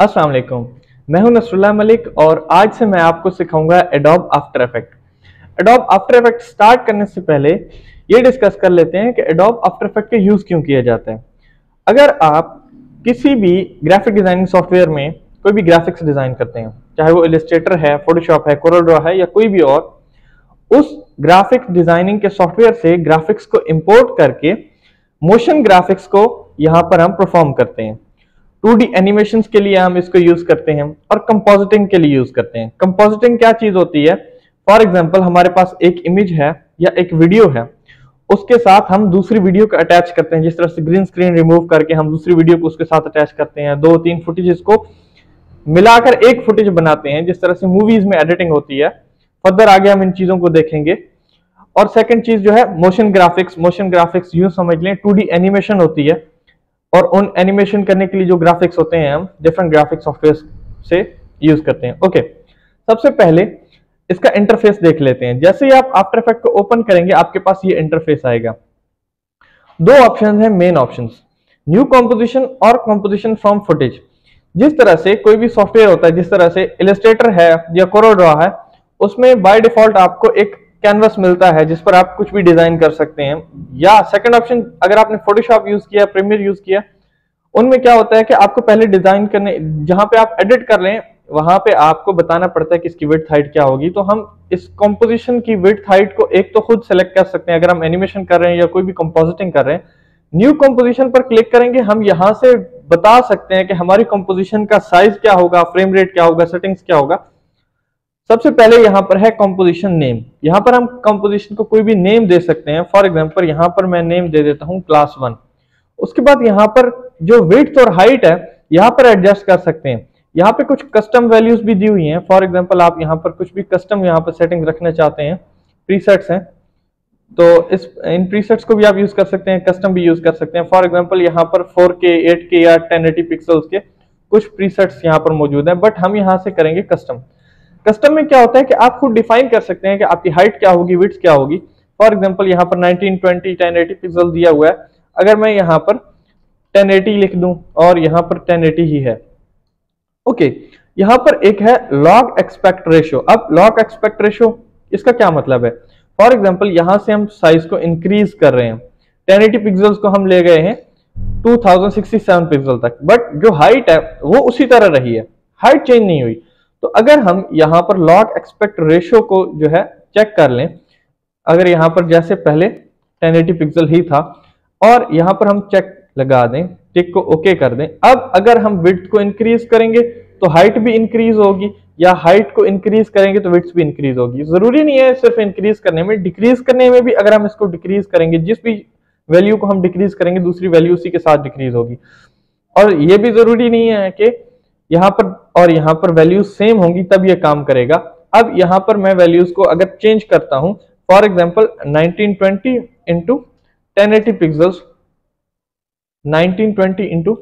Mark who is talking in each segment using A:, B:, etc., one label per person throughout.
A: अस्सलाम वालेकुम। मैं हूँ नसरुल्लाह मलिक और आज से मैं आपको सिखाऊँगा Adobe After Effect Adobe After Effect start करने से पहले ये डिस्कस कर लेते हैं कि एडोब आफ्टर इफ़ेक्ट का यूज़ क्यों किया जाता है। अगर आप किसी भी ग्राफिक डिज़ाइनिंग सॉफ्टवेयर में कोई भी ग्राफिक्स डिज़ाइन करते हैं, चाहे वो इलिस्ट्रेटर है फोटोशॉप है कोरोड्रॉ है या कोई भी और, उस ग्राफिक डिज़ाइनिंग के सॉफ्टवेयर से ग्राफिक्स को इंपोर्ट करके मोशन ग्राफिक्स को यहाँ पर हम परफॉर्म करते हैं। 2D एनिमेशन के लिए हम इसको यूज़ करते हैं और कंपोजिटिंग के लिए यूज़ करते हैं। कंपोजिटिंग क्या चीज़ होती है? फॉर एग्ज़ाम्पल हमारे पास एक इमेज है या एक वीडियो है। उसके साथ हम दूसरी वीडियो को अटैच करते हैं, जिस तरह से ग्रीन स्क्रीन रिमूव करके हम दूसरी वीडियो को उसके साथ अटैच करते हैं। दो, तीन फुटेज को मिलाकर एक फुटेज बनाते हैं, जिस तरह से मूवीज़ में एडिटिंग होती है। फर्दर आगे हम इन चीज़ों को देखेंगे। और सेकंड चीज़ जो है मोशन ग्राफिक्स मोशन ग्राफिक्स यूँ समझ लें 2D एनिमेशन होती है। और उन एनिमेशन करने के लिए जो ग्राफिक्स होते हैं हम डिफरेंट ग्राफिक सॉफ्टवेयर से यूज़ करते हैं। ओके सबसे पहले इसका इंटरफेस देख लेते हैं। जैसे ही आप आफ्टर इफ़ेक्ट को ओपन करेंगे, आपके पास ये इंटरफेस आएगा। दो ऑप्शन है मेन ऑप्शन न्यू कॉम्पोजिशन और कॉम्पोजिशन फ्रॉम फुटेज जिस तरह से कोई भी सॉफ्टवेयर होता है, जिस तरह से इलेस्ट्रेटर है या कोरोड्रॉ है, उसमें बाय डिफ़ॉल्ट आपको एक कैनवस मिलता है, जिस पर आप कुछ भी डिज़ाइन कर सकते हैं। या सेकंड ऑप्शन अगर आपने फोटोशॉप यूज़ किया प्रीमियर यूज़ किया, उनमें क्या होता है कि आपको पहले डिज़ाइन करने, जहाँ पे आप एडिट कर लें, वहाँ पे आपको बताना पड़ता है कि इसकी विथ हाइट क्या होगी। तो हम इस कॉम्पोजिशन की विथ हाइट को एक तो खुद सेलेक्ट कर सकते हैं। अगर हम एनिमेशन कर रहे हैं या कोई भी कंपोजिटिंग कर रहे हैं न्यू कंपोजिशन पर क्लिक करेंगे, हम यहाँ से बता सकते हैं कि हमारी कंपोजिशन का साइज़ क्या होगा फ्रेम रेट क्या होगा सेटिंग्स क्या होगा। सबसे पहले यहाँ पर है कंपोजिशन नेम यहाँ पर हम कंपोजिशन को कोई भी नेम दे सकते हैं. फॉर एग्जांपल यहाँ पर मैं नेम दे देता हूँ क्लास वन उसके बाद यहाँ पर जो वेट और हाइट है, यहाँ पर एडजस्ट कर सकते हैं. यहाँ पे कुछ कस्टम वैल्यूज़ भी दी हुई हैं. फॉर एग्जांपल आप यहाँ पर कुछ भी कस्टम यहाँ पर सेटिंग रखना चाहते हैं प्रीसेट्स हैं तो इस, इन प्रीसेट्स को भी आप यूज़ कर सकते हैं कस्टम भी यूज़ कर सकते हैं. फॉर एग्ज़ाम्पल यहाँ पर 4K 8K या 1080 पिक्सल्स के कुछ प्रीसेट्स यहाँ पर मौजूद हैं बट हम यहाँ से करेंगे कस्टम कस्टम में क्या होता है कि आप खुद डिफाइन कर सकते हैं कि आपकी हाइट क्या होगी विथ क्या होगी। फॉर एग्ज़ाम्पल यहाँ पर 1920 1080 पिक्सल दिया हुआ है। अगर मैं यहाँ पर 1080 लिख दूँ और यहाँ पर 1080 ही है। ओके यहाँ पर एक है लॉग एक्सपेक्ट रेशियो अब लॉग एक्सपेक्ट रेशियो इसका क्या मतलब है? फॉर एग्ज़ाम्पल यहाँ से हम साइज़ को इंक्रीज कर रहे हैं। 1080 पिक्सल्स को हम ले गए हैं 2067 पिक्सल तक। बट जो हाइट है, वो उसी तरह रही है। हाइट चेंज नहीं हुई। तो अगर हम यहाँ पर लॉग एक्सपेक्ट रेशियो को जो है चेक कर लें, अगर यहाँ पर जैसे पहले 1080 पिक्सल ही था, और यहाँ पर हम चेक लगा दें टिक को ओके कर दें, अब अगर हम विड्थ को इंक्रीज करेंगे तो हाइट भी इंक्रीज होगी, या हाइट को इंक्रीज करेंगे तो विड्थ भी इंक्रीज होगी। ज़रूरी नहीं है सिर्फ़ इंक्रीज करने में डिक्रीज करने में भी अगर हम इसको डिक्रीज करेंगे, जिस भी वैल्यू को हम डिक्रीज करेंगे, दूसरी वैल्यू उसी के साथ डिक्रीज होगी। और ये भी ज़रूरी नहीं है कि यहाँ पर और यहाँ पर वैल्यूज़ सेम होंगी, तब ये काम करेगा। अब यहाँ पर मैं वैल्यूज़ को अगर चेंज करता हूँ for example 1920 twenty into ten eighty pixels nineteen twenty into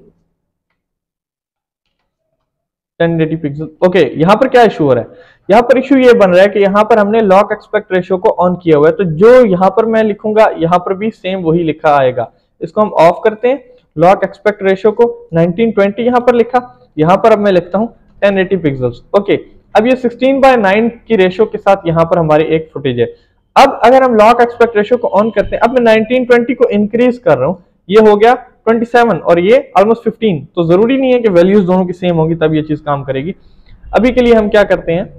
A: ten eighty pixel okay यहाँ पर क्या इशू हो रहा है? यहाँ पर इशू ये बन रहा है कि यहाँ पर हमने लॉक एक्सपेक्ट रेशियो को ऑन किया हुआ है तो जो यहाँ पर मैं लिखूँगा, यहाँ पर भी सेम वही लिखा आएगा। इसको हम ऑफ़ करते हैं लॉक एक्सपेक्ट रेशियो को 1920 यहाँ पर लिखा। यहाँ पर अब मैं लिखता हूँ 1080 पिक्सल्स। ओके, अब ये 16 बाय 9 की रेशियो के साथ यहाँ पर हमारी एक फुटेज है। अब अगर हम लॉक एक्सपेक्ट रेशियो को ऑन करते हैं, अब मैं 1920 को इंक्रीज कर रहा हूँ, ये हो गया 27 और ये ऑलमोस्ट 15 तो ज़रूरी नहीं है कि वैल्यूज़ दोनों की सेम होगी, तब ये चीज़ काम करेगी। अभी के लिए हम क्या करते हैं,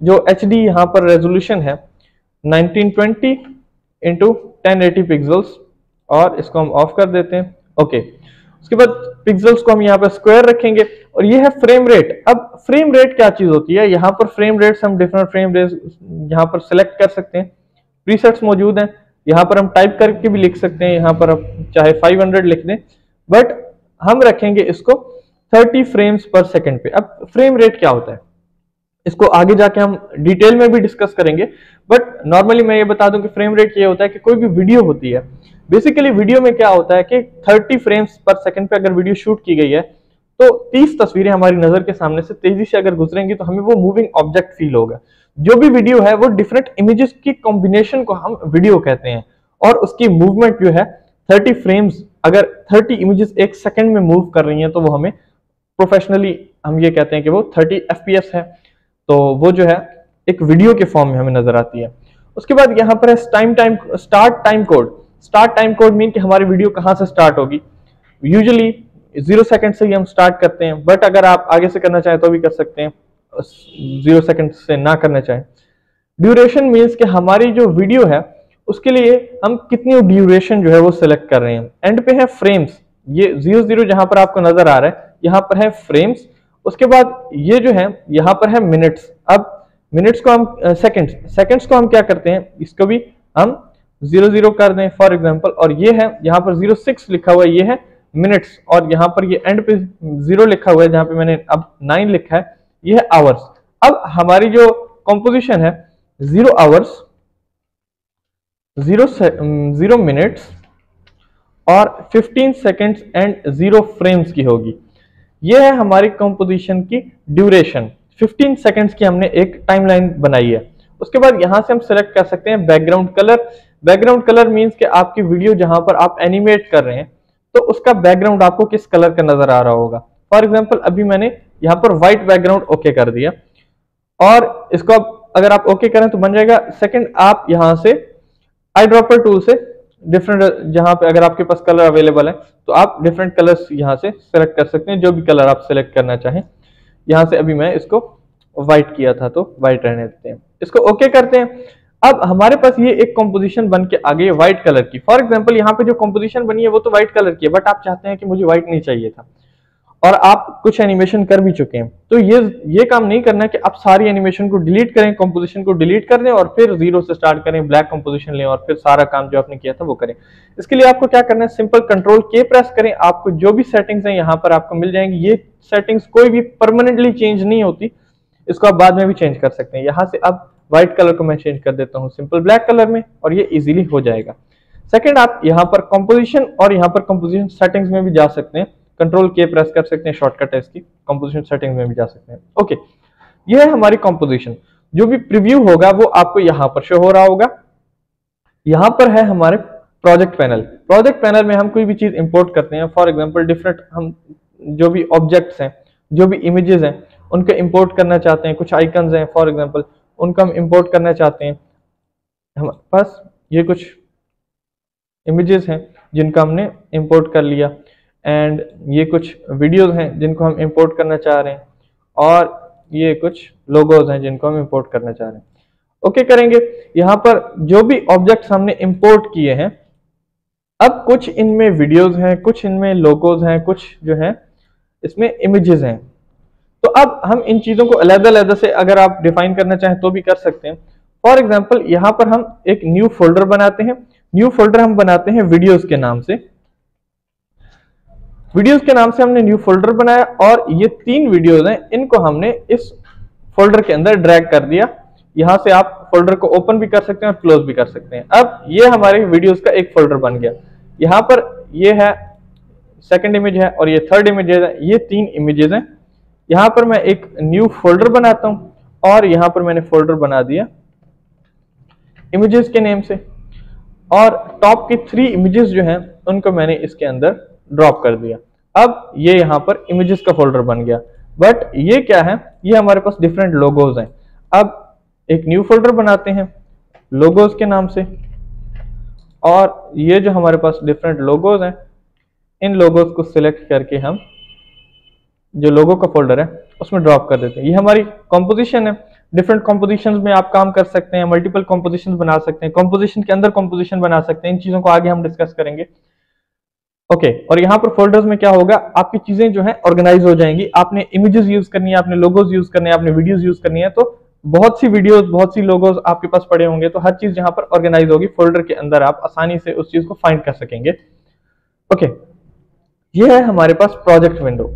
A: जो एच डी यहाँ पर रेजोल्यूशन है 1920 ट्वेंटी इंटू टेन और इसको हम ऑफ़ कर देते हैं। ओके उसके बाद पिक्सल्स को हम यहाँ पर स्क्वायर रखेंगे और ये है फ्रेम रेट अब फ्रेम रेट क्या चीज़ होती है? यहाँ पर फ्रेम रेट हम डिफरेंट फ्रेम रेट यहाँ पर सिलेक्ट कर सकते हैं। प्रीसेट्स मौजूद हैं। यहाँ पर हम टाइप करके भी लिख सकते हैं। यहाँ पर आप चाहे 500 लिख दें। बट हम रखेंगे इसको 30 फ्रेम्स पर सेकंड पे। अब फ्रेम रेट क्या होता है? इसको आगे जाके हम डिटेल में भी डिस्कस करेंगे। बट नॉर्मली मैं ये बता दूँ कि फ्रेम रेट ये होता है कि कोई भी वीडियो होती है बेसिकली वीडियो में क्या होता है कि 30 फ्रेम्स पर सेकंड पे अगर वीडियो शूट की गई है तो 30 तस्वीरें हमारी नज़र के सामने से तेज़ी से अगर गुजरेंगी तो हमें वो मूविंग ऑब्जेक्ट फील होगा। जो भी वीडियो है, वो डिफरेंट इमेजेस की कॉम्बिनेशन को हम वीडियो कहते हैं। और उसकी मूवमेंट जो है 30 फ्रेम्स अगर 30 इमेजेस एक सेकंड में मूव कर रही हैं तो वो हमें प्रोफेशनली हम ये कहते हैं कि वो 30 एफ़ है। तो वो जो है, एक वीडियो के फॉर्म में हमें नज़र आती है। उसके बाद यहाँ पर है time time start time code start time code mean कि हमारी वीडियो कहाँ से स्टार्ट होगी। यूजली ज़ीरो सेकंड से ही हम स्टार्ट करते हैं बट अगर आप आगे से करना चाहें तो भी कर सकते हैं ज़ीरो सेकंड से ना करना चाहें। ड्यूरेशन मीन्स कि हमारी जो वीडियो है, उसके लिए हम कितनी ड्यूरेशन जो है वो सिलेक्ट कर रहे हैं। एंड पे है फ्रेम्स ये ज़ीरो ज़ीरो जहाँ पर आपको नज़र आ रहा है, यहाँ पर है फ्रेम्स उसके बाद ये जो है, यहाँ पर है मिनट्स अब मिनट्स को हम सेकंड्स सेकंड्स को हम क्या करते हैं? इसको भी हम ज़ीरो ज़ीरो कर दें फॉर एग्ज़ाम्पल और ये है, यहाँ पर ज़ीरो सिक्स लिखा हुआ है, ये है मिनट्स और यहाँ पर ये एंड पे ज़ीरो लिखा हुआ है, जहाँ पे मैंने अब नाइन लिखा है, ये है आवर्स अब हमारी जो कॉम्पोजिशन है zero hours zero zero minutes और 15 सेकेंड्स एंड ज़ीरो फ्रेम्स की होगी. ये है हमारी कंपोजिशन की ड्यूरेशन 15 सेकेंड्स की हमने एक टाइमलाइन बनाई है. उसके बाद यहाँ से हम सिलेक्ट कर सकते हैं background colour background colour means कि आपकी वीडियो जहाँ पर आप एनिमेट कर रहे हैं तो उसका बैकग्राउंड आपको किस कलर का नज़र आ रहा होगा? फॉर एग्ज़ाम्पल अभी मैंने यहाँ पर व्हाइट बैकग्राउंड ओके कर दिया। और इसको अगर आप ओके करें तो बन जाएगा। सेकंड आप यहाँ से आई ड्रॉपर टूल से डिफरेंट जहाँ पे अगर आपके पास कलर अवेलेबल है तो आप डिफरेंट कलर्स यहाँ से सेलेक्ट कर सकते हैं। जो भी कलर आप सेलेक्ट करना चाहें। यहाँ से अभी मैं इसको व्हाइट किया था तो व्हाइट रहने देते हैं। इसको ओके करते हैं। अब हमारे पास ये एक कॉम्पोजिशन बन के आ गई व्हाइट कलर की। फॉर एग्ज़ाम्पल यहाँ पे जो कॉम्पोजिशन बनी है, वो तो व्हाइट कलर की है बट आप चाहते हैं कि मुझे व्हाइट नहीं चाहिए था। और आप कुछ एनिमेशन कर भी चुके हैं। तो ये ये काम नहीं करना कि आप सारी एनिमेशन को डिलीट करें कंपोजिशन को डिलीट कर दें और फिर ज़ीरो से स्टार्ट करें ब्लैक कंपोजिशन लें और फिर सारा काम जो आपने किया था वो करें। इसके लिए आपको क्या करना है? सिंपल कंट्रोल के प्रेस करें। आपको जो भी सेटिंग्स हैं, यहाँ पर आपको मिल जाएँगी। ये सेटिंग्स कोई भी परमानेंटली चेंज नहीं होती। इसको आप बाद में भी चेंज कर सकते हैं। यहाँ से अब व्हाइट कलर को मैं चेंज कर देता हूँ सिंपल ब्लैक कलर में और ये इजीली हो जाएगा। सेकंड आप यहाँ पर कंपोजिशन और यहाँ पर कंपोजिशन सेटिंग्स में भी जा सकते हैं। कंट्रोल के प्रेस कर सकते हैं शॉर्टकट है इसकी। कंपोजिशन सेटिंग्स में भी जा सकते हैं। ओके ये है हमारी कंपोजिशन जो भी प्रीव्यू होगा वो आपको यहाँ पर शो हो रहा होगा। यहाँ पर है हमारे प्रोजेक्ट पैनल प्रोजेक्ट पैनल में हम कोई भी चीज़ इंपोर्ट करते हैं। फॉर एग्ज़ाम्पल डिफरेंट हम जो भी ऑब्जेक्ट्स हैं, जो भी इमेजेस हैं, उनको इंपोर्ट करना चाहते हैं। कुछ आइकन्स हैं फॉर एग्ज़ाम्पल उनको हम इम्पोर्ट करना चाहते हैं। हमारे पास ये कुछ इमेजेस हैं जिनका हमने इम्पोर्ट कर लिया। एंड ये कुछ वीडियोस हैं जिनको हम इम्पोर्ट करना चाह रहे हैं। और ये कुछ लोगोज हैं जिनको हम इम्पोर्ट करना चाह रहे हैं। ओके okay, करेंगे। यहाँ पर जो भी ऑब्जेक्ट्स हमने इम्पोर्ट किए हैं, अब कुछ इनमें वीडियोस हैं, कुछ इनमें लोगोज हैं, कुछ जो है, इसमें इमेजेस हैं। तो अब हम इन चीज़ों को अलग से अगर आप डिफाइन करना चाहें तो भी कर सकते हैं। फॉर एग्ज़ाम्पल यहाँ पर हम एक न्यू फोल्डर बनाते हैं। न्यू फोल्डर हम बनाते हैं वीडियोज़ के नाम से। वीडियोज़ के नाम से हमने न्यू फोल्डर बनाया और ये तीन वीडियोज़ हैं, इनको हमने इस फोल्डर के अंदर ड्रैग कर दिया। यहाँ से आप फोल्डर को ओपन भी कर सकते हैं और क्लोज भी कर सकते हैं। अब ये हमारे वीडियोस का एक फोल्डर बन गया। यहाँ पर ये है सेकंड इमेज है और ये थर्ड इमेज है। ये तीन इमेजेस हैं। यहाँ पर मैं एक न्यू फोल्डर बनाता हूँ और यहाँ पर मैंने फोल्डर बना दिया इमेजेस के नेम से। और टॉप की थ्री इमेजेस जो हैं, उनको मैंने इसके अंदर ड्रॉप कर दिया। अब ये यहाँ पर इमेजेस का फोल्डर बन गया। बट ये क्या है? ये हमारे पास डिफरेंट लोगोज हैं। अब एक न्यू फोल्डर बनाते हैं लोगोज के नाम से। और ये जो हमारे पास डिफरेंट लोगोज हैं, इन लोगोज को सिलेक्ट करके हम जो लोगों का फोल्डर है उसमें ड्रॉप कर देते हैं। ये हमारी कॉम्पोजिशन है। डिफरेंट कॉम्पोजिशन में आप काम कर सकते हैं मल्टीपल कॉम्पोजिशन बना सकते हैं कॉम्पोजिशन के अंदर कॉम्पोजिशन बना सकते हैं। इन चीज़ों को आगे हम डिस्कस करेंगे। ओके okay, और यहाँ पर फोल्डर्स में क्या होगा? आपकी चीज़ें जो है ऑर्गेनाइज हो जाएँगी। आपने इमेजेस यूज़ करनी है आपने लोगोज यूज़ करने हैं आपने वीडियोस यूज़ करनी है तो बहुत सी वीडियोस बहुत सी लोगोज आपके पास पड़े होंगे। तो हर चीज़ यहाँ पर ऑर्गेनाइज होगी फोल्डर के अंदर आप आसानी से उस चीज़ को फाइंड कर सकेंगे। ओके okay, ये है हमारे पास प्रोजेक्ट विंडो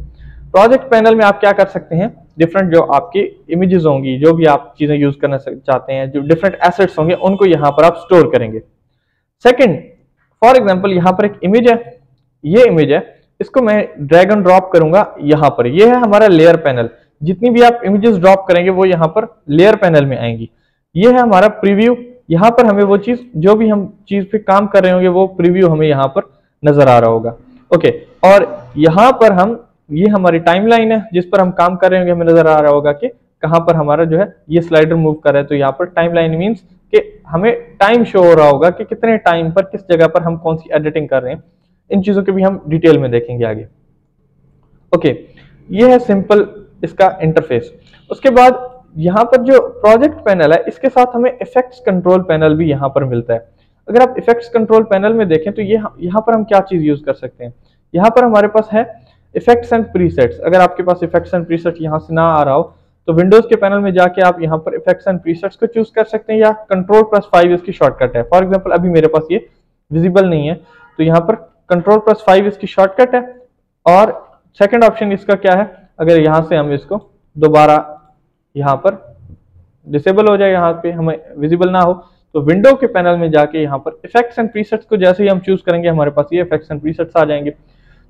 A: प्रोजेक्ट पैनल में आप क्या कर सकते हैं? डिफरेंट जो आपकी इमेजेस होंगी, जो भी आप चीज़ें यूज़ करना चाहते हैं, जो डिफरेंट एसेट्स होंगे, उनको यहाँ पर आप स्टोर करेंगे। सेकंड फॉर एग्जांपल यहाँ पर एक इमेज है, ये इमेज है, इसको मैं ड्रैग एंड ड्रॉप करूँगा यहाँ पर। ये है हमारा लेयर पैनल जितनी भी आप इमेजेस ड्रॉप करेंगे, वो यहाँ पर लेयर पैनल में आएँगी। ये है हमारा प्रीव्यू यहाँ पर हमें वो चीज़, जो भी हम चीज़ पे काम कर रहे होंगे, वो प्रीव्यू हमें यहाँ पर नज़र आ रहा होगा। ओके और यहाँ पर हम ये हमारी टाइमलाइन है जिस पर हम काम कर रहे होंगे हमें नज़र आ रहा होगा कि कहाँ पर हमारा जो है ये स्लाइडर मूव कर रहा है। तो यहाँ पर टाइमलाइन मीन्स कि हमें टाइम शो हो रहा होगा कि कितने टाइम पर किस जगह पर हम कौन सी एडिटिंग कर रहे हैं। इन चीज़ों के भी हम डिटेल में देखेंगे आगे। ओके ये है सिंपल इसका इंटरफेस उसके बाद यहाँ पर जो प्रोजेक्ट पैनल है इसके साथ हमें इफेक्ट्स कंट्रोल पैनल भी यहाँ पर मिलता है। अगर आप इफेक्ट्स कंट्रोल पैनल में देखें तो ये यह, यहाँ पर हम क्या चीज़ यूज़ कर सकते हैं? यहाँ पर हमारे पास है इफेक्ट्स एंड प्रीसेट्स अगर आपके पास इफेक्ट्स एंड प्रीसेट्स यहाँ से ना आ रहा हो तो विंडोज़ के पैनल में जाके आप यहाँ पर इफेक्ट्स एंड प्रीसेट्स को चूज़ कर सकते हैं या कंट्रोल प्लस फाइव इसकी शॉर्टकट है। फॉर एग्ज़ाम्पल अभी मेरे पास ये विजिबल नहीं है तो यहाँ पर कंट्रोल प्लस फाइव इसकी शॉर्टकट है। और सेकेंड ऑप्शन इसका क्या है? अगर यहाँ से हम इसको दोबारा यहाँ पर डिसेबल हो जाए, यहाँ पे हमें विजिबल ना हो तो विंडो के पैनल में जाके यहाँ पर इफेक्ट्स एंड प्रीसेट्स को जैसे ही हम चूज़ करेंगे, हमारे पास ये इफेक्ट्स एंड प्रीसेट्स आ जाएँगे।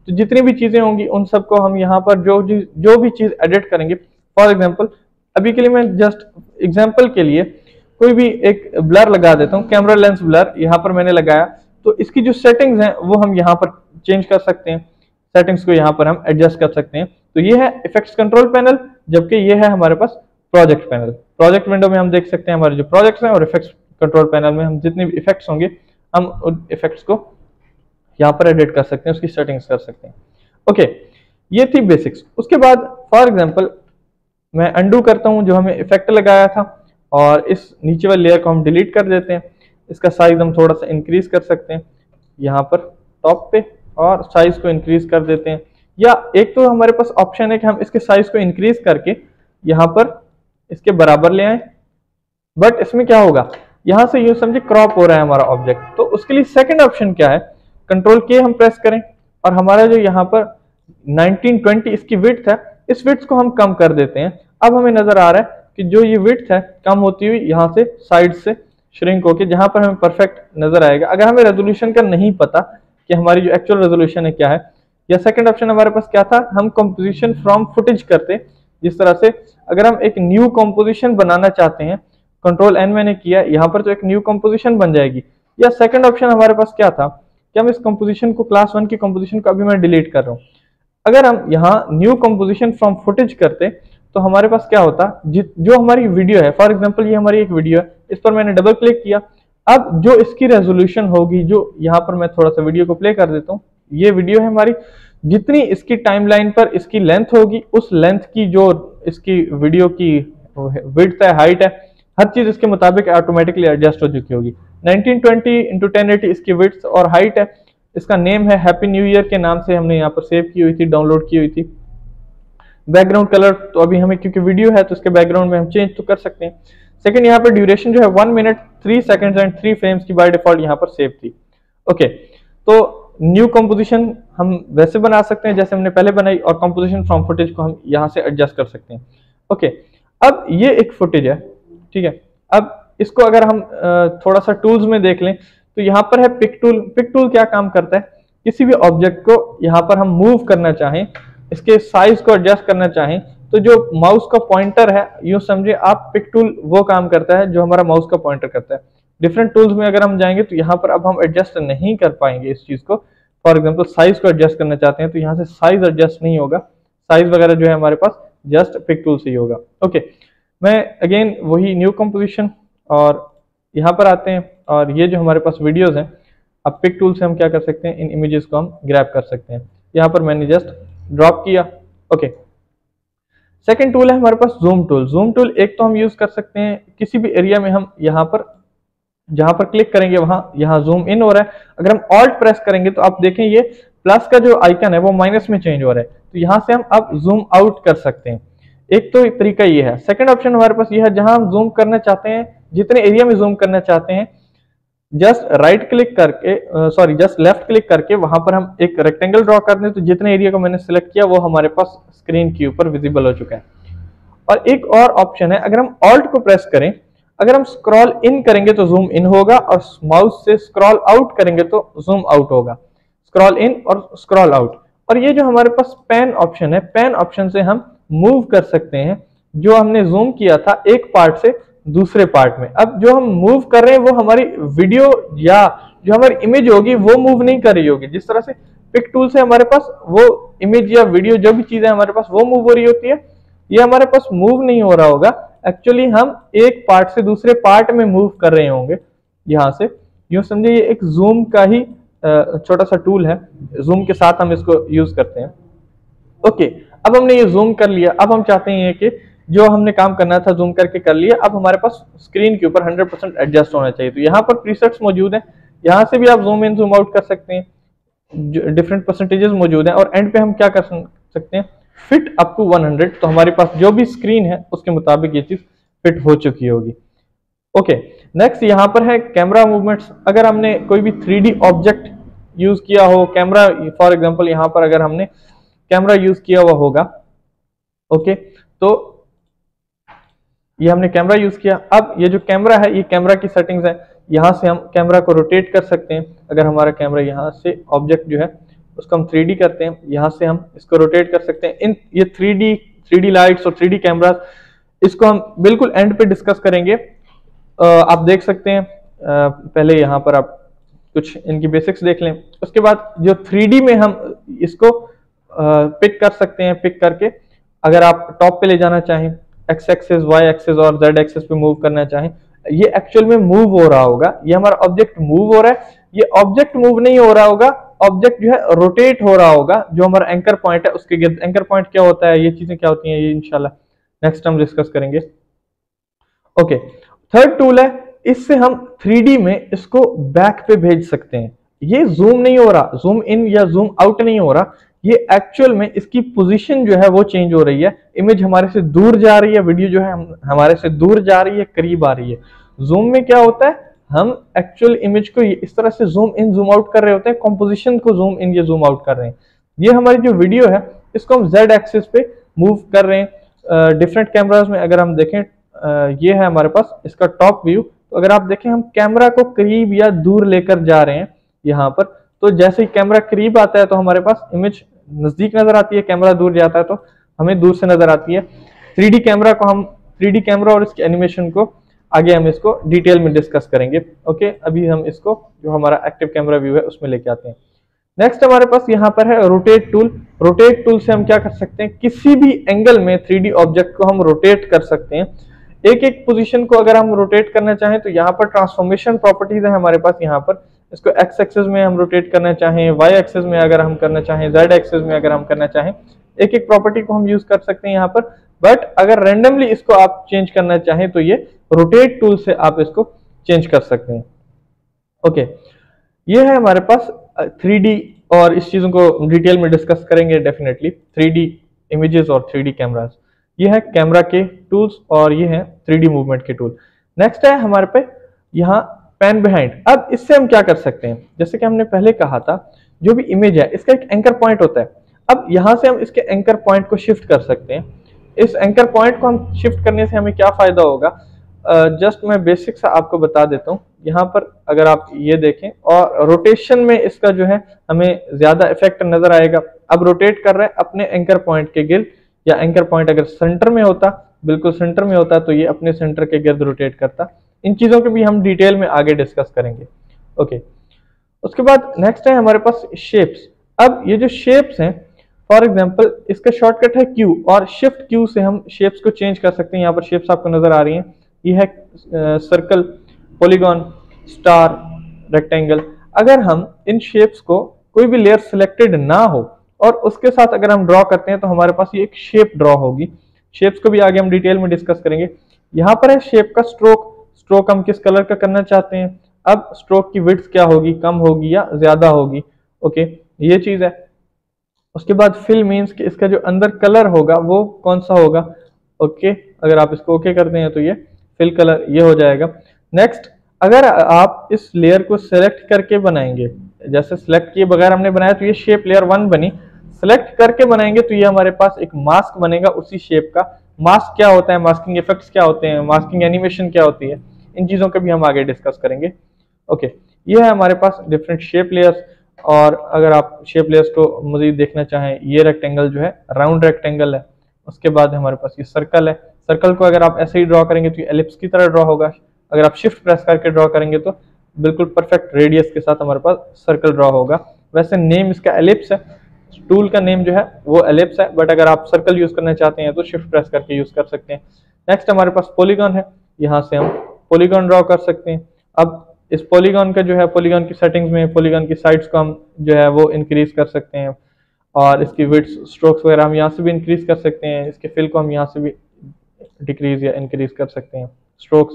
A: तो जितनी भी चीज़ें होंगी, उन सबको हम यहाँ पर जो जो भी चीज़ एडिट करेंगे। फॉर एग्ज़ाम्पल अभी के लिए मैं जस्ट एग्ज़ाम्पल के लिए कोई भी एक ब्लर लगा देता हूँ कैमरा लेंस ब्लर यहाँ पर मैंने लगाया। तो इसकी जो सेटिंग्स हैं, वो हम यहाँ पर चेंज कर सकते हैं। सेटिंग्स को यहाँ पर हम एडजस्ट कर सकते हैं। तो ये है इफेक्ट्स कंट्रोल पैनल जबकि ये है हमारे पास प्रोजेक्ट पैनल प्रोजेक्ट विंडो में हम देख सकते हैं हमारे जो प्रोजेक्ट्स हैं और इफेक्ट्स कंट्रोल पैनल में हम जितने भी इफेक्ट्स होंगे, हम उन इफेक्ट्स को यहाँ पर एडिट कर सकते हैं, उसकी सेटिंग्स कर सकते हैं। ओके ये थी बेसिक्स उसके बाद फॉर एग्ज़ाम्पल मैं अंडू करता हूँ, जो हमें इफ़ेक्ट लगाया था, और इस नीचे वाले लेयर को हम डिलीट कर देते हैं। इसका साइज़ हम थोड़ा सा इंक्रीज कर सकते हैं। यहाँ पर टॉप पे, और साइज़ को इंक्रीज कर देते हैं। या एक तो हमारे पास ऑप्शन है कि हम इसके साइज़ को इंक्रीज करके यहाँ पर इसके बराबर ले आए। बट इसमें क्या होगा? यहाँ से यूँ समझे क्रॉप हो रहा है हमारा ऑब्जेक्ट तो उसके लिए सेकेंड ऑप्शन क्या है? कंट्रोल के हम प्रेस करें और हमारा जो यहाँ पर 1920 इसकी विड्थ है, इस विड्थ को हम कम कर देते हैं। अब हमें नज़र आ रहा है कि जो ये विड्थ है, कम होती हुई यहाँ से साइड से श्रिंक होके जहाँ पर हमें परफेक्ट नज़र आएगा। अगर हमें रेजोल्यूशन का नहीं पता कि हमारी जो एक्चुअल रेजोल्यूशन है क्या है, या सेकंड ऑप्शन हमारे पास क्या था, हम कंपोजिशन फ्रॉम फुटेज करते जिस तरह से अगर हम एक न्यू कंपोजिशन बनाना चाहते हैं कंट्रोल एन मैंने किया, यहाँ पर तो एक न्यू कंपोजिशन बन जाएगी। या सेकंड ऑप्शन हमारे पास क्या था कि हम इस कंपोजिशन को क्लास वन की कंपोजिशन को अभी मैं डिलीट कर रहा हूँ। अगर हम यहाँ न्यू कंपोजिशन फ्रॉम फुटेज करते तो हमारे पास क्या होता? जो हमारी वीडियो है फॉर एग्ज़ाम्पल ये हमारी एक वीडियो है, इस पर मैंने डबल क्लिक किया। अब जो इसकी रेजोल्यूशन होगी, जो यहाँ पर मैं थोड़ा सा वीडियो को प्ले कर देता हूँ, ये वीडियो है हमारी। जितनी इसकी टाइमलाइन पर इसकी लेंथ होगी, उस लेंथ की जो इसकी वीडियो की विड्थ है हाइट है हर चीज़ इसके मुताबिक ऑटोमेटिकली एडजस्ट हो चुकी होगी। 1920 इंटू टेन इसकी विड्थ और हाइट है। इसका नेम है हैप्पी न्यू ईयर के नाम से हमने यहाँ पर सेव की हुई थी डाउनलोड की हुई थी। बैकग्राउंड कलर तो अभी हमें क्योंकि वीडियो है तो इसके बैकग्राउंड में हम चेंज तो कर सकते हैं। सेकंड यहाँ पर ड्यूरेशन जो है one minute three seconds and three frames की बाय डिफ़ॉल्ट यहाँ पर सेव थी। ओके तो न्यू कंपोजिशन हम वैसे बना सकते हैं, जैसे हमने पहले बनाई, और कंपोजिशन फ्रॉम फुटेज को हम यहाँ से एडजस्ट कर सकते हैं। ओके अब ये एक फुटेज है, ठीक है? अब इसको अगर हम थोड़ा सा टूल्स में देख लें तो यहाँ पर है पिक टूल पिक टूल क्या काम करता है? किसी भी ऑब्जेक्ट को यहाँ पर हम मूव करना चाहें, इसके साइज़ को एडजस्ट करना चाहें तो जो माउस का पॉइंटर है, यूँ समझे आप पिक टूल वो काम करता है जो हमारा माउस का पॉइंटर करता है। डिफरेंट टूल्स में अगर हम जाएँगे तो यहाँ पर अब हम एडजस्ट नहीं कर पाएँगे इस चीज़ को। फॉर एग्ज़ाम्पल साइज़ को एडजस्ट करना चाहते हैं तो यहाँ से साइज़ एडजस्ट नहीं होगा। साइज़ वगैरह जो है हमारे पास जस्ट पिक टूल से ही होगा। Okay okay. मैं अगेन वही न्यू कंपोजिशन और यहाँ पर आते हैं और ये जो हमारे पास वीडियोज़ हैं, अब पिक टूल से हम क्या कर सकते हैं? इन इमेजेस को हम ग्रैप कर सकते हैं। यहाँ पर मैंने जस्ट ड्रॉप किया। ओके सेकेंड टूल है हमारे पास जूम टूल जूम टूल एक तो हम यूज़ कर सकते हैं किसी भी एरिया में हम यहाँ पर, जहाँ पर क्लिक करेंगे वहाँ, यहाँ जूम इन हो रहा है। अगर हम ऑल्ट प्रेस करेंगे तो आप देखें ये प्लस का जो आइकन है वो माइनस में चेंज हो रहा है। तो यहाँ से हम अब जूम आउट कर सकते हैं। एक तो तरीका ये है। सेकंड ऑप्शन हमारे पास ये है, जहाँ हम जूम करना चाहते हैं जितने एरिया में जूम करना चाहते हैं जस्ट राइट क्लिक करके सॉरी जस्ट लेफ़्ट क्लिक करके वहाँ पर हम एक रेक्टेंगल ड्रॉ कर दें तो जितने एरिया को मैंने सिलेक्ट किया, वो हमारे पास स्क्रीन के ऊपर विजिबल हो चुका है। और एक और ऑप्शन है, अगर हम ऑल्ट को प्रेस करें, अगर हम स्क्रॉल इन करेंगे तो जूम इन होगा, और माउस से स्क्रॉल आउट करेंगे तो जूम आउट होगा। स्क्रॉल इन और स्क्रॉल आउट और ये जो हमारे पास पेन ऑप्शन है पेन ऑप्शन से हम मूव कर सकते हैं, जो हमने जूम किया था एक पार्ट से दूसरे पार्ट में। अब जो हम मूव कर रहे हैं, वो हमारी वीडियो या जो हमारी इमेज होगी, वो मूव नहीं कर रही होगी। जिस तरह से पिक टूल से हमारे पास वो इमेज या वीडियो जो भी चीज़ हमारे पास, वो मूव हो रही होती है। ये हमारे पास मूव नहीं हो रहा होगा। एक्चुअली हम एक पार्ट से दूसरे पार्ट में मूव कर रहे होंगे। यहाँ से। यूँ समझे ये एक जूम का ही छोटा सा टूल है। जूम के साथ हम इसको यूज़ करते हैं। ओके अब हमने ये जूम कर लिया। अब हम चाहते हैं कि जो हमने काम करना था जूम करके कर लिया। अब हमारे पास स्क्रीन के ऊपर 100 परसेंट एडजस्ट होना चाहिए। तो यहाँ पर प्रीसेट्स मौजूद हैं। यहाँ से भी आप जूम इन जूम आउट कर सकते हैं। डिफरेंट परसेंटेजेस मौजूद हैं। और एंड पे हम क्या कर सकते हैं? फिट अप टू 100 तो हमारे पास जो भी स्क्रीन है, उसके मुताबिक ये चीज़ फिट हो चुकी होगी। ओके नेक्स्ट यहाँ पर है कैमरा मूवमेंट्स अगर हमने कोई भी थ्री ऑब्जेक्ट यूज़ किया हो कैमरा फॉर एग्ज़ाम्पल यहाँ पर अगर हमने कैमरा यूज़ किया हुआ होगा। ओके तो ये हमने कैमरा यूज़ किया। अब ये जो कैमरा है, ये कैमरा की सेटिंग्स है। यहाँ से हम कैमरा को रोटेट कर सकते हैं। अगर हमारा कैमरा यहाँ से ऑब्जेक्ट जो है, उसको हम थ्री करते हैं, यहाँ से हम इसको रोटेट कर सकते हैं। इन, ये थ्री डी थ्री लाइट्स और थ्री कैमराज इसको हम बिल्कुल एंड पे डिस्कस करेंगे। आप देख सकते हैं पहले यहाँ पर आप कुछ इनकी बेसिक्स देख लें। उसके बाद जो थ्री में हम इसको पिक कर सकते हैं पिक करके। अगर आप टॉप पे ले जाना चाहें एक्स एक्सेस वाई एक्सेस और जेड एक्सेस पे मूव करना चाहें, ये एक्चुअल में मूव हो रहा होगा। ये हमारा ऑब्जेक्ट मूव हो रहा है। ये ऑब्जेक्ट मूव नहीं हो रहा होगा। ऑब्जेक्ट जो है रोटेट हो रहा होगा, जो हमारा एंकर पॉइंट है, उसके गिर्द एंकर पॉइंट क्या होता है, ये चीज़ें क्या होती हैं, ये इंशाल्लाह नेक्स्ट हम डिस्कस करेंगे। ओके थर्ड टूल है, इससे हम थ्री में इसको बैक पे भेज सकते हैं। ये जूम नहीं हो रहा। जूम इन या जूम आउट नहीं हो रहा। ये एक्चुअल में इसकी पोजीशन जो है वो चेंज हो रही है। इमेज हमारे से दूर जा रही है वीडियो जो है हम, हमारे से दूर जा रही है करीब आ रही है। जूम में क्या होता है? हम एक्चुअल इमेज को इस तरह से जूम इन जूम आउट कर रहे होते हैं कॉम्पोजिशन को जूम इन या जूम आउट कर रहे हैं। ये हमारी जो वीडियो है इसको हम जेड एक्सिस पे मूव कर रहे हैं। डिफरेंट uh, कैमराज में अगर हम देखें uh, ये है हमारे पास इसका टॉप व्यू तो अगर आप देखें हम कैमरा को करीब या दूर लेकर जा रहे हैं यहाँ पर। तो जैसे ही कैमरा करीब आता है तो हमारे पास इमेज नज़दीक नज़र आती है, कैमरा दूर जाता है तो हमें दूर से नज़र आती है। थ्री कैमरा को हम, थ्री कैमरा और इसके एनिमेशन को आगे हम इसको डिटेल में डिस्कस करेंगे। ओके, अभी हम इसको, जो हमारा एक्टिव कैमरा व्यू है, उसमें लेके आते हैं। नेक्स्ट हमारे पास यहाँ पर है रोटेट टूल। रोटेट टूल से हम क्या कर सकते हैं, किसी भी एंगल में थ्री ऑब्जेक्ट को हम रोटेट कर सकते हैं। एक एक पोजीशन को अगर हम रोटेट करना चाहें तो यहाँ पर ट्रांसफॉर्मेशन प्रॉपर्टीज़ है हमारे पास यहाँ पर। इसको एक्स एक्सेस में हम रोटेट करना चाहें वाई एक्सेस में अगर हम करना चाहें जेड एक्सेस में अगर हम करना चाहें एक एक प्रॉपर्टी को हम यूज़ कर सकते हैं यहाँ पर। बट अगर रेंडमली इसको आप चेंज करना चाहें तो ये रोटेट टूल से आप इसको चेंज कर सकते हैं। Okay okay. ये है हमारे पास थ्री और इस चीज़ों को डिटेल में डिस्कस करेंगे डेफिनेटली थ्री इमेजेस और थ्री कैमराज ये है कैमरा के टूल्स और ये है थ्री मूवमेंट के टूल नेक्स्ट है हमारे पे यहाँ पैन बिहाइंड अब इससे हम क्या कर सकते हैं? जैसे कि हमने पहले कहा था जो भी इमेज है इसका एक एंकर पॉइंट होता है। अब यहाँ से हम इसके एंकर पॉइंट को शिफ्ट कर सकते हैं। इस एंकर पॉइंट को हम शिफ्ट करने से हमें क्या फ़ायदा होगा? जस्ट uh, मैं बेसिक सा आपको बता देता हूँ। यहाँ पर अगर आप ये देखें और रोटेशन में इसका जो है हमें ज़्यादा इफ़ेक्ट नज़र आएगा। अब रोटेट कर रहे हैं अपने एंकर पॉइंट के गिर्द या एंकर पॉइंट अगर सेंटर में होता बिल्कुल सेंटर में होता तो ये अपने सेंटर के गिर्द रोटेट करता। इन चीज़ों के भी हम डिटेल में आगे डिस्कस करेंगे। ओके उसके बाद नेक्स्ट है हमारे पास शेप्स अब ये जो शेप्स हैं फॉर एग्जांपल इसका शॉर्टकट है क्यू और शिफ्ट क्यू से हम शेप्स को चेंज कर सकते हैं। यहाँ पर शेप्स आपको नज़र आ रही हैं। ये है सर्कल पॉलीगॉन स्टार रेक्टेंगल अगर हम इन शेप्स को कोई भी लेयर सिलेक्टेड ना हो और उसके साथ अगर हम ड्रॉ करते हैं तो हमारे पास ये एक शेप ड्रॉ होगी। शेप्स को भी आगे हम डिटेल में डिस्कस करेंगे। यहाँ पर है शेप का स्ट्रोक स्ट्रोक हम किस कलर का करना चाहते हैं? अब स्ट्रोक की विड्थ क्या होगी? कम होगी या ज़्यादा होगी? ओके ये चीज़ है। उसके बाद फिल मीन्स कि इसका जो अंदर कलर होगा, वो कौन सा होगा? ओके अगर आप इसको ओके करते हैं तो ये फिल कलर ये हो जाएगा। नेक्स्ट अगर आप इस लेयर को सिलेक्ट करके बनाएँगे, जैसे सिलेक्ट किए बगैर हमने बनाया तो ये शेप लेयर वन बनी। सिलेक्ट करके बनाएँगे तो ये हमारे पास एक मास्क बनेगा उसी शेप का। मास्क क्या होता है? मास्किंग इफेक्ट्स क्या होते हैं? मास्किंग एनिमेशन क्या होती है? इन चीज़ों के भी हम आगे डिस्कस करेंगे। ओके ये है हमारे पास डिफरेंट शेप लेयर्स और अगर आप शेप लेयर्स को मजीद देखना चाहें, ये रेक्टेंगल जो है राउंड रेक्टेंगल है। उसके बाद हमारे पास ये सर्कल है। सर्कल को अगर आप ऐसे ही ड्रॉ करेंगे तो ये एलिप्स की तरह ड्रॉ होगा। अगर आप शिफ्ट प्रेस करके ड्रॉ करेंगे तो बिल्कुल परफेक्ट रेडियस के साथ हमारे पास सर्कल ड्रॉ होगा। वैसे नेम इसका एलिप्स है। टूल का नेम जो है, वो एलिप्स है बट अगर आप सर्कल यूज़ करना चाहते हैं तो शिफ्ट प्रेस करके यूज़ कर सकते हैं। नेक्स्ट हमारे पास पोलीगॉन है। यहाँ से हम पोलीगॉन ड्रॉ कर सकते हैं। अब इस पोलीगॉन का जो है पोलीगॉन की सेटिंग्स में पोलीगॉन की साइड्स को हम जो है, वो इंक्रीज कर सकते हैं। और इसकी विड्स स्ट्रोक्स वगैरह हम यहाँ से भी इंक्रीज कर सकते हैं। इसके फिल को हम यहाँ से भी डिक्रीज या इंक्रीज कर सकते हैं। स्ट्रोक्स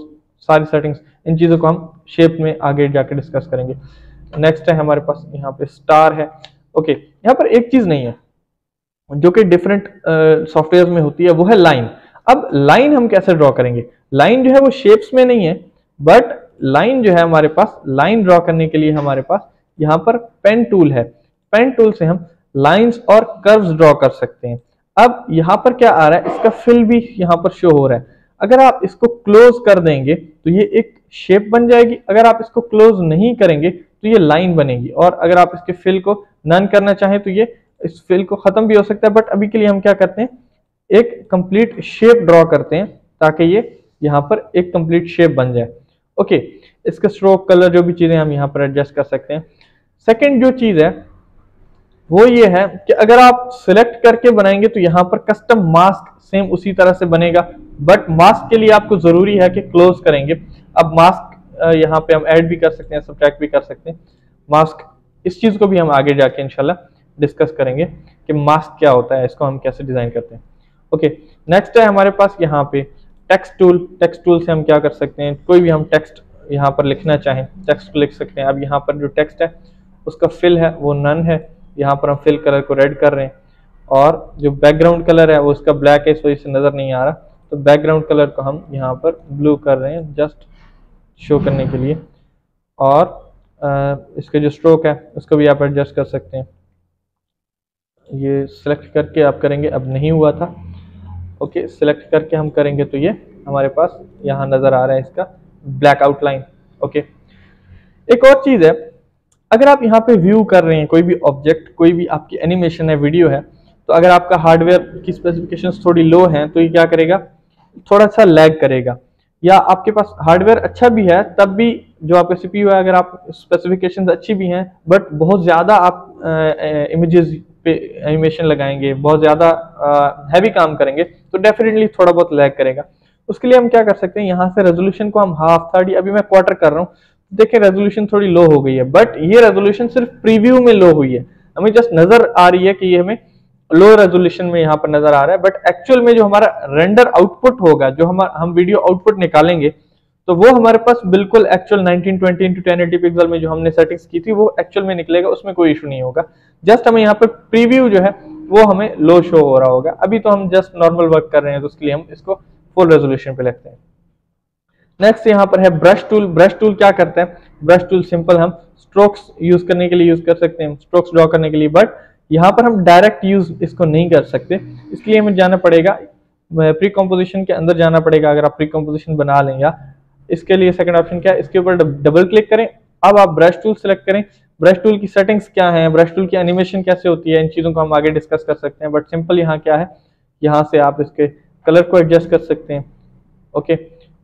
A: सारी सेटिंग्स इन चीज़ों को हम शेप में आगे जाके डिस्कस करेंगे। नेक्स्ट है हमारे पास, यहाँ पे स्टार है। ओके यहाँ पर एक चीज़ नहीं है, जो कि डिफरेंट सॉफ्टवेयर में होती है, वो है लाइन अब लाइन हम कैसे ड्रॉ करेंगे? लाइन जो है वो शेप्स में नहीं है बट लाइन जो है हमारे पास लाइन ड्रॉ करने के लिए हमारे पास यहाँ पर पेन टूल है। पेन टूल से हम लाइंस और कर्व्स ड्रॉ कर सकते हैं। अब यहाँ पर क्या आ रहा है? इसका फिल भी यहाँ पर शो हो रहा है। अगर आप इसको क्लोज कर देंगे तो ये एक शेप बन जाएगी। अगर आप इसको क्लोज नहीं करेंगे तो ये लाइन बनेगी। और अगर आप इसके फिल को नन करना चाहें तो ये इस फिल को खत्म भी हो सकता है। बट अभी के लिए हम क्या करते हैं? एक कंप्लीट शेप ड्रॉ करते हैं, ताकि ये यहाँ पर एक कंप्लीट शेप बन जाए। ओके इसका स्ट्रोक कलर जो भी चीज़ें हम यहाँ पर एडजस्ट कर सकते हैं। सेकेंड जो चीज़ है, वो ये है कि अगर आप सिलेक्ट करके बनाएँगे तो यहाँ पर कस्टम मास्क सेम उसी तरह से बनेगा। बट मास्क के लिए आपको ज़रूरी है कि क्लोज करेंगे। अब मास्क यहाँ पे हम ऐड भी कर सकते हैं सब भी कर सकते हैं। मास्क इस चीज़ को भी हम आगे जाके इनशाला डिस्कस करेंगे कि मास्क क्या होता है, इसको हम कैसे डिज़ाइन करते हैं। ओके नेक्स्ट है हमारे पास यहाँ पे टेक्स्ट टूल टेक्स्ट टूल से हम क्या कर सकते हैं? कोई भी हम टेक्स्ट यहाँ पर लिखना चाहें टेक्स्ट को लिख सकते हैं। अब यहाँ पर जो टेक्स्ट है उसका फिल है वो नन है। यहाँ पर हम फिल कलर को रेड कर रहे हैं। और जो बैकग्राउंड कलर है वो उसका ब्लैक है इस वजह से नज़र नहीं आ रहा। तो बैकग्राउंड कलर को हम यहाँ पर ब्लू कर रहे हैं जस्ट शो करने के लिए। और आ, इसका जो स्ट्रोक है उसको भी आप एडजस्ट कर सकते हैं। ये सिलेक्ट करके आप करेंगे। अब नहीं हुआ था। ओके सिलेक्ट करके हम करेंगे तो ये हमारे पास यहाँ नज़र आ रहा है इसका ब्लैक आउटलाइन ओके। एक और चीज़ है, अगर आप यहाँ पे व्यू कर रहे हैं, कोई भी ऑब्जेक्ट कोई भी आपकी एनिमेशन है वीडियो है तो अगर आपका हार्डवेयर की स्पेसिफिकेशंस थोड़ी लो हैं तो ये क्या करेगा? थोड़ा सा लैग करेगा। या आपके पास हार्डवेयर अच्छा भी है, तब भी जो आपका सीपीयू है, अगर आप स्पेसिफिकेशंस अच्छी भी हैं बट बहुत ज़्यादा आप इमेजेस पे एनिमेशन लगाएँगे, बहुत ज़्यादा हैवी काम करेंगे तो डेफिनेटली थोड़ा बहुत लैग करेगा। उसके लिए हम क्या कर सकते हैं, यहाँ से रेजोल्यूशन को हम हाफ़ थर्ड अभी मैं क्वार्टर कर रहा हूँ देखिए रेजोल्यूशन थोड़ी लो हो गई है बट ये रेजोल्यूशन सिर्फ़ प्रीव्यू में लो हुई है। हमें जस्ट नज़र आ रही है कि ये हमें लो रेजोल्यूशन में यहाँ पर नज़र आ रहा है बट एक्चुअल में जो हमारा रेंडर आउटपुट होगा, जो हम हम वीडियो आउटपुट निकालेंगे तो वो हमारे पास बिल्कुल एक्चुअल 1920 इंटू टेन पिक्सल में जो हमने सेटिंग्स की थी, वो एक्चुअल में निकलेगा, उसमें कोई इशू नहीं होगा। जस्ट हमें यहाँ पर प्रीव्यू जो है, वो हमें लो शो हो रहा होगा। अभी तो हम जस्ट नॉर्मल वर्क कर रहे हैं तो उसके लिए हम इसको फुल रेजोल्यूशन पे लिखते हैं। नेक्स्ट यहाँ पर है ब्रश टूल ब्रश टूल क्या करते हैं? ब्रश टूल सिंपल हम स्ट्रोक्स यूज़ करने के लिए यूज़ कर सकते हैं स्ट्रोक्स ड्रॉ करने के लिए बट यहाँ पर हम डायरेक्ट यूज़ इसको नहीं कर सकते। इसलिए हमें जाना पड़ेगा प्री कॉम्पोजिशन के अंदर जाना पड़ेगा। अगर आप प्री कॉम्पोजिशन बना लें या इसके लिए सेकंड ऑप्शन क्या है? इसके ऊपर डबल क्लिक करें। अब आप ब्रश टूल सेलेक्ट करें। ब्रश टूल की सेटिंग्स क्या है? ब्रश टूल की एनिमेशन कैसे होती है? इन चीज़ों को हम आगे डिस्कस कर सकते हैं बट सिंपल यहाँ क्या है? यहाँ से आप इसके कलर को एडजस्ट कर सकते हैं। ओके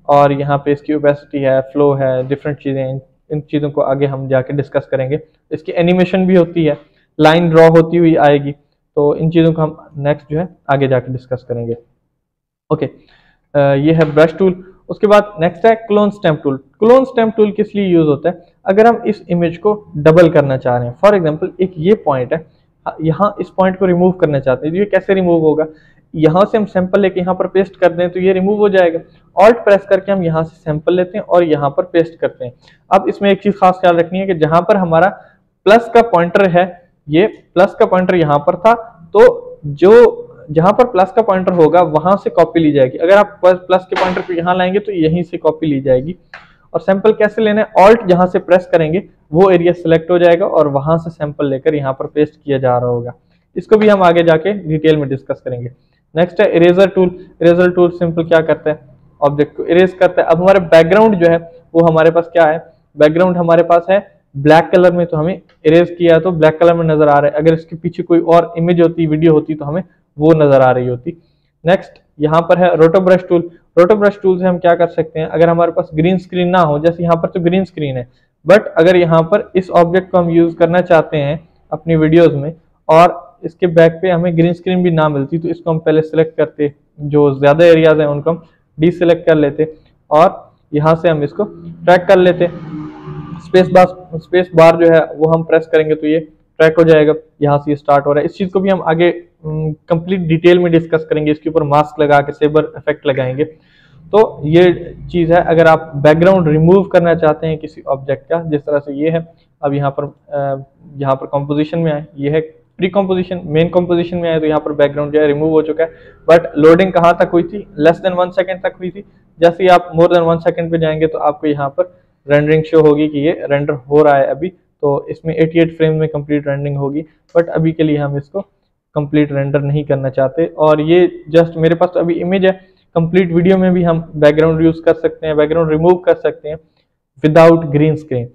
A: और यहाँ पे इसकी ओपेसिटी है फ्लो है डिफरेंट चीज़ें इन चीज़ों को आगे हम जाके डिस्कस करेंगे। इसकी एनिमेशन भी होती है। लाइन ड्रॉ होती हुई आएगी। तो इन चीज़ों को हम नेक्स्ट जो है, आगे जाके डिस्कस करेंगे। ओके ये है ब्रश टूल उसके बाद नेक्स्ट है clone stamp tool clone stamp tool किस लिए यूज़ होता है? अगर हम इस इमेज को डबल करना चाह रहे हैं फॉर एग्ज़ाम्पल एक ये पॉइंट है यहाँ इस पॉइंट को रिमूव करना चाहते हैं तो ये कैसे रिमूव होगा? यहाँ से हम सैंपल लेके यहाँ पर पेस्ट कर दें तो ये रिमूव हो जाएगा। ऑल्ट प्रेस करके हम यहाँ से सैंपल लेते हैं और यहाँ पर पेस्ट करते हैं। अब इसमें एक चीज़ खास ख्याल रखनी है कि जहाँ पर हमारा प्लस का पॉइंटर है, ये प्लस का पॉइंटर यहाँ पर था तो जो जहाँ पर प्लस का पॉइंटर होगा, वहाँ से कॉपी ली जाएगी। अगर आप प्लस के पॉइंटर को यहाँ लाएँगे तो यहीं से कॉपी ली जाएगी। और सैंपल कैसे लेना है? ऑल्ट जहाँ से प्रेस करेंगे, वो एरिया सिलेक्ट हो जाएगा और वहाँ से सैंपल लेकर यहाँ पर पेस्ट किया जा रहा होगा। इसको भी हम आगे जाके डिटेल में डिस्कस करेंगे। नेक्स्ट है eraser tool eraser tool simple क्या करता है? ऑब्जेक्ट को इरेज करता है। अब हमारे बैकग्राउंड जो है, वो हमारे पास क्या है? बैकग्राउंड हमारे पास है ब्लैक कलर में तो हमें इरेज किया तो ब्लैक कलर में नज़र आ रहा है। अगर इसके पीछे कोई और इमेज होती वीडियो होती तो हमें वो नज़र आ रही होती। नेक्स्ट यहाँ पर है roto brush tool roto brush tool से हम क्या कर सकते हैं? अगर हमारे पास ग्रीन स्क्रीन ना हो, जैसे यहाँ पर तो ग्रीन स्क्रीन है बट अगर यहाँ पर इस ऑब्जेक्ट को हम यूज़ करना चाहते हैं अपनी वीडियोस में, और इसके बैक पे हमें ग्रीन स्क्रीन भी ना मिलती तो इसको हम पहले सेलेक्ट करते, जो ज़्यादा एरियाज़ हैं उनको हम डी सेलेक्ट कर लेते, और यहाँ से हम इसको ट्रैक कर लेते। स्पेस बार स्पेस बार जो है, वो हम प्रेस करेंगे तो ये ट्रैक हो जाएगा, यहाँ से ये स्टार्ट हो रहा है। इस चीज़ को भी हम आगे कंप्लीट डिटेल में डिस्कस करेंगे, इसके ऊपर मास्क लगा के सेबर इफ़ेक्ट लगाएँगे। तो ये चीज़ है, अगर आप बैकग्राउंड रिमूव करना चाहते हैं किसी ऑब्जेक्ट का, जिस तरह से ये है, अब यहाँ पर यहाँ पर कंपोजिशन में आए, ये है प्री कॉम्पोजिशन मेन कॉम्पोजिशन में आए तो यहाँ पर बैकग्राउंड जो है रिमूव हो चुका है। बट लोडिंग कहाँ तक हुई थी? लेस देन वन सेकेंड तक हुई थी। जैसे ही आप मोर देन वन सेकेंड पे जाएँगे तो आपको यहाँ पर रेंडरिंग शो होगी कि ये रेंडर हो रहा है अभी। तो इसमें 88 फ्रेम में कंप्लीट रेंडरिंग होगी। बट अभी के लिए हम इसको कंप्लीट रेंडर नहीं करना चाहते। और ये जस्ट मेरे पास तो अभी इमेज है। कंप्लीट वीडियो में भी हम बैकग्राउंड यूज़ कर सकते हैं बैकग्राउंड रिमूव कर सकते हैं without green screen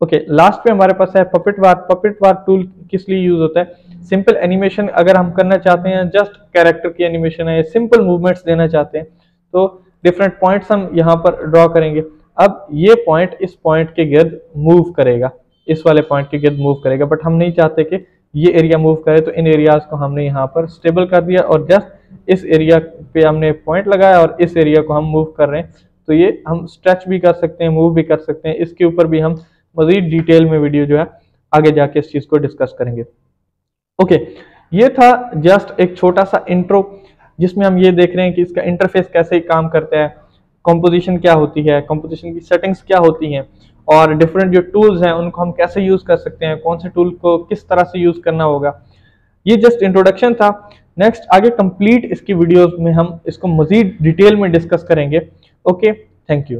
A: okay last पे हमारे पास है puppet warp puppet warp tool किस लिए यूज़ होता है? सिंपल एनिमेशन अगर हम करना चाहते हैं जस्ट कैरेक्टर की एनिमेशन है सिंपल मूवमेंट्स देना चाहते हैं तो डिफरेंट पॉइंट्स हम यहाँ पर ड्रॉ करेंगे। अब ये पॉइंट इस पॉइंट के गिर्द मूव करेगा। इस वाले पॉइंट के गिर्द मूव करेगा। बट हम नहीं चाहते कि ये एरिया मूव करे तो इन एरियाज़ को हमने यहाँ पर स्टेबल कर दिया और जस्ट इस एरिया पे हमने पॉइंट लगाया और इस एरिया को हम मूव कर रहे हैं। तो ये हम स्ट्रेच भी कर सकते हैं मूव भी कर सकते हैं। इसके ऊपर भी हम मजीद डिटेल में वीडियो जो है, आगे जाके इस चीज़ को डिस्कस करेंगे। ओके ये था जस्ट एक छोटा सा इंट्रो जिसमें हम ये देख रहे हैं कि इसका इंटरफेस कैसे काम करता है कॉम्पोजिशन क्या होती है कॉम्पोजिशन की सेटिंग्स क्या होती हैं। और डिफरेंट जो टूल्स हैं, उनको हम कैसे यूज़ कर सकते हैं, कौन से टूल को किस तरह से यूज़ करना होगा। ये जस्ट इंट्रोडक्शन था। नेक्स्ट आगे कंप्लीट इसकी वीडियोस में हम इसको मजीद डिटेल में डिस्कस करेंगे। Okay thank you